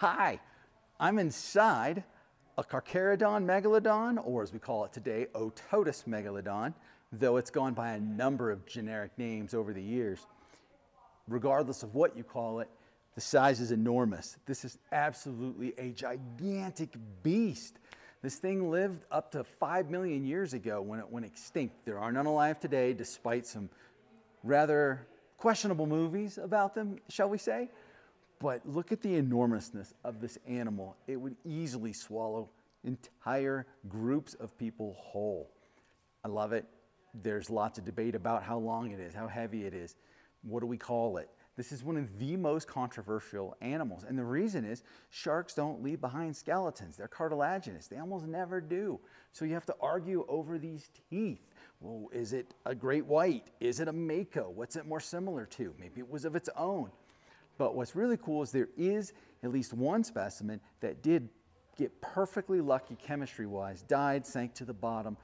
Hi, I'm inside a Carcharodon megalodon, or as we call it today, Otodus megalodon, though it's gone by a number of generic names over the years. Regardless of what you call it, the size is enormous. This is absolutely a gigantic beast. This thing lived up to 5 million years ago when it went extinct. There are none alive today, despite some rather questionable movies about them, shall we say. But look at the enormousness of this animal. It would easily swallow entire groups of people whole. I love it. There's lots of debate about how long it is, how heavy it is. What do we call it? This is one of the most controversial animals. And the reason is sharks don't leave behind skeletons. They're cartilaginous. They almost never do. So you have to argue over these teeth. Well, is it a great white? Is it a mako? What's it more similar to? Maybe it was of its own. But what's really cool is there is at least one specimen that did get perfectly lucky chemistry wise, died, sank to the bottom,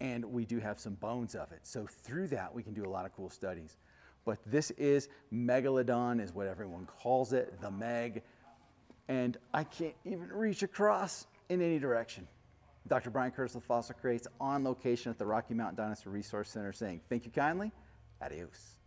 and we do have some bones of it. So through that, we can do a lot of cool studies. But this is Megalodon, is what everyone calls it, the Meg. And I can't even reach across in any direction. Dr. Brian Curtis with Fossil Crates on location at the Rocky Mountain Dinosaur Resource Center saying, thank you kindly, adios.